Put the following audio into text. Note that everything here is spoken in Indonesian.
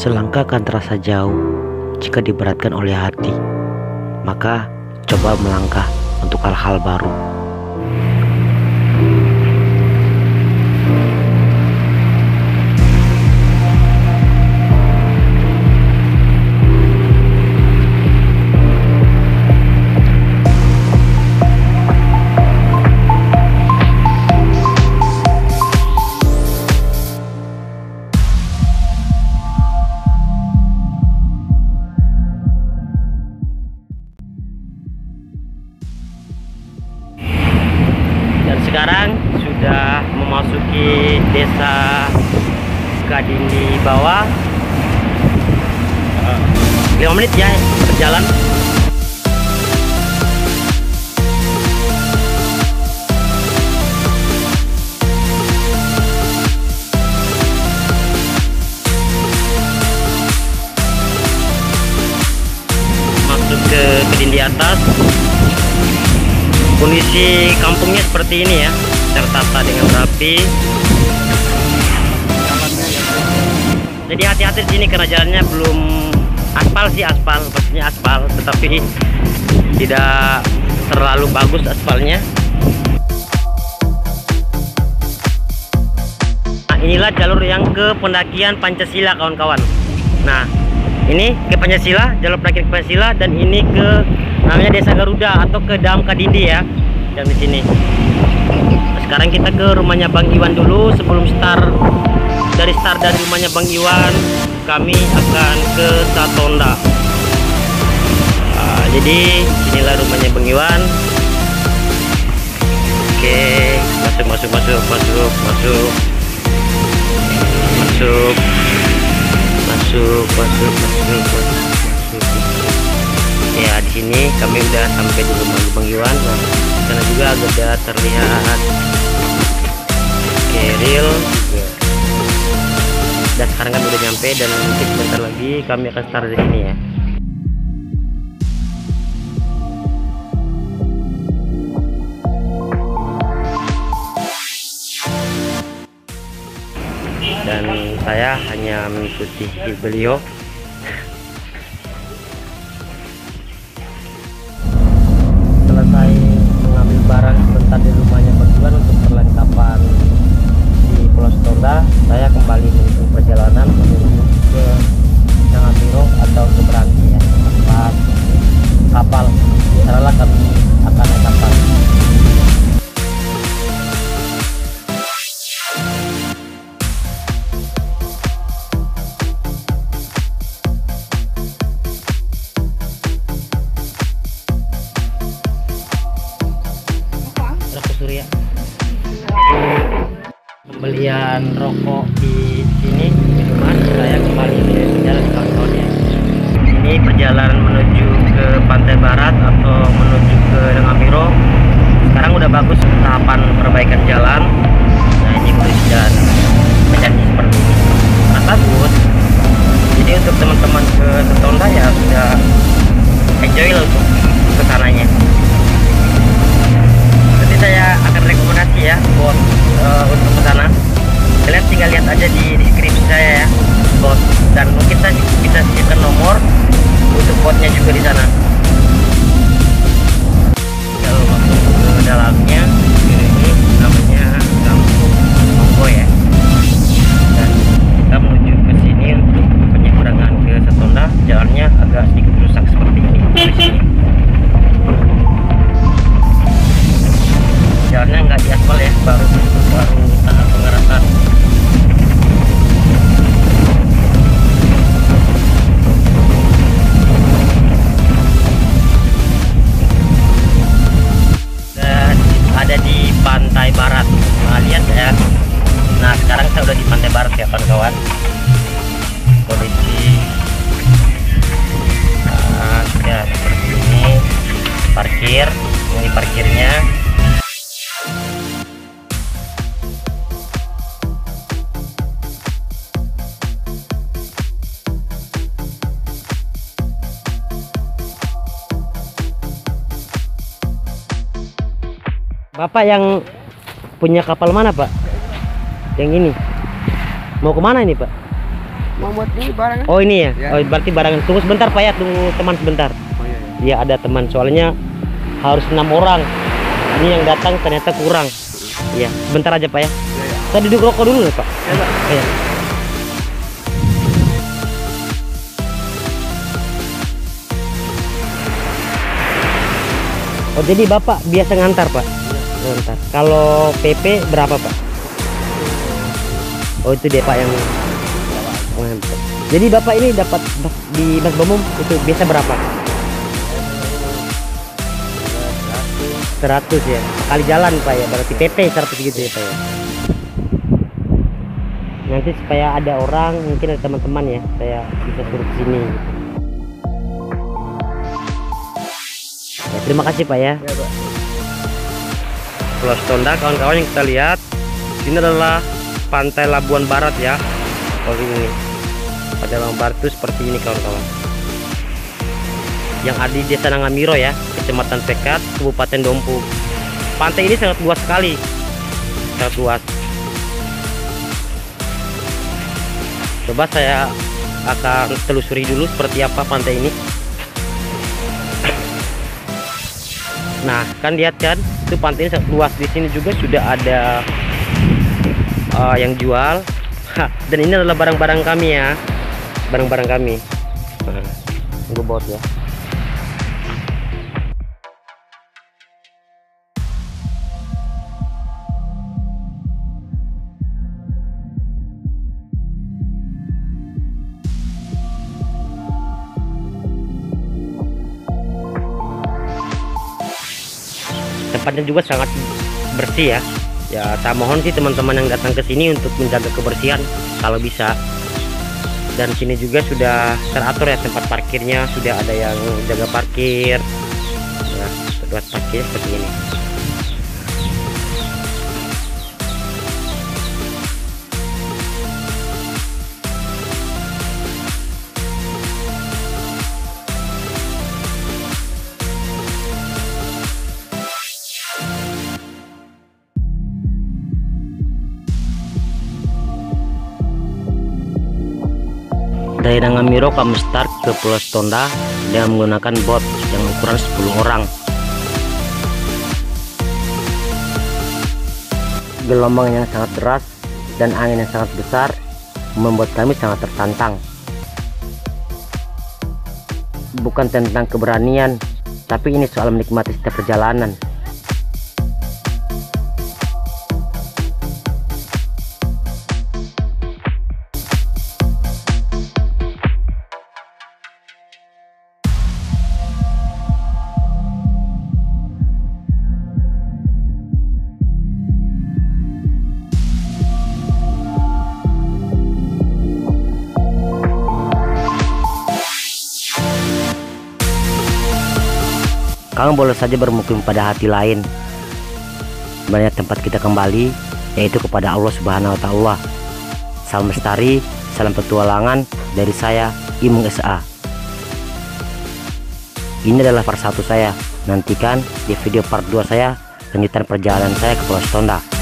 Selangkah akan terasa jauh jika diberatkan oleh hati. Maka coba melangkah untuk hal-hal baru. Desa Kadindi bawah. Eh, 5 menit ya berjalan. Masuk ke Kedindi atas. Kondisi kampungnya seperti ini ya tertata dengan rapi jadi hati-hati di sini karena jalannya belum aspal sih aspal. Maksudnya aspal tetapi tidak terlalu bagus aspalnya. Nah inilah jalur yang ke pendakian Pancasila kawan-kawan. Nah ini ke Pancasila jalur pendakian ke Pancasila dan ini ke namanya Desa Garuda atau ke Dam Kadindi ya yang di sini sekarang kita ke rumahnya Bang Iwan dulu. Sebelum start dari start dari rumahnya Bang Iwan kami akan ke Satonda. Nah, jadi inilah rumahnya Bang Iwan. Oke masuk masuk masuk masuk masuk masuk. Masuk. Masuk masuk masuk masuk ya di sini kami udah sampai di rumah Bang Iwan. Nah, karena juga agak terlihat keril dan sekarang kan udah nyampe dan mungkin sebentar lagi kami akan start di sini ya. Dan saya hanya mengikuti beliau running pembelian rokok di sini minuman saya kembali jalan kawan-kawan ya ini perjalanan menuju ke pantai barat atau menuju ke Dengamiro sekarang udah bagus tahapan perbaikan jalan. Nah ini dan menjadi seperti ini. Sangat bagus. Jadi untuk teman-teman ke Setonda ya sudah pantai barat. Nah, lihat ya. Nah sekarang saya udah di pantai barat ya kawan-kawan. Kondisi nah, ya seperti ini. Parkir ini parkirnya Bapak yang punya kapal mana Pak? Yang ini. Mau ke mana ini Pak? mau buat ini barang Oh ini ya? Ya. Oh berarti barang tunggu sebentar Pak ya, tunggu teman sebentar. oh iya, iya. Iya ada teman soalnya harus enam orang. Ini yang datang ternyata kurang. Iya, sebentar aja Pak ya. Iya, iya. Saya duduk rokok dulu nih Pak. Ya, Pak. Iya. Oh jadi Bapak biasa ngantar Pak? Ngantar. Kalau PP berapa Pak? Oh itu dia Pak yang. Jadi Bapak ini dapat di Bas Bomum itu biasa berapa? 100 ya. Kali jalan Pak ya. Berarti PP 100 gitu ya Pak ya. Nanti supaya ada orang mungkin ada teman-teman ya saya bisa suruh ke sini. Ya, terima kasih Pak ya. Ya, Pak. Pulau Stonda kawan-kawan yang kita lihat ini adalah pantai Labuan Barat ya. Kalau ini pantai Labuan Barat itu seperti ini kawan-kawan. Yang ada di desa Nangamiro ya kecamatan Pekat Kabupaten Dompu. Pantai ini sangat luas sekali. Sangat luas. Coba saya akan telusuri dulu seperti apa pantai ini. Nah, kan lihat kan, itu pantai ini luas. Di sini juga sudah ada uh, yang jual. Dan ini adalah barang-barang kami ya, barang-barang kami. Nah, tunggu bot ya. Tempatnya juga sangat bersih ya. Ya saya mohon sih teman-teman yang datang ke sini untuk menjaga kebersihan kalau bisa. Dan sini juga sudah teratur ya tempat parkirnya sudah ada yang jaga parkir. Ya tempat parkir seperti ini dari Nangamiro kami start ke Pulau Stonda dengan menggunakan bot yang ukuran 10 orang. Gelombang yang sangat deras dan angin yang sangat besar membuat kami sangat tertantang. Bukan tentang keberanian tapi ini soal menikmati setiap perjalanan kamu boleh saja bermukim pada hati lain banyak tempat kita kembali yaitu kepada Allah Subhanahu wa taala. Salam lestari, salam petualangan dari saya Imung SA. Ini adalah part 1 saya. Nantikan di video part 2 saya lanjutan perjalanan saya ke Pulau Stonda.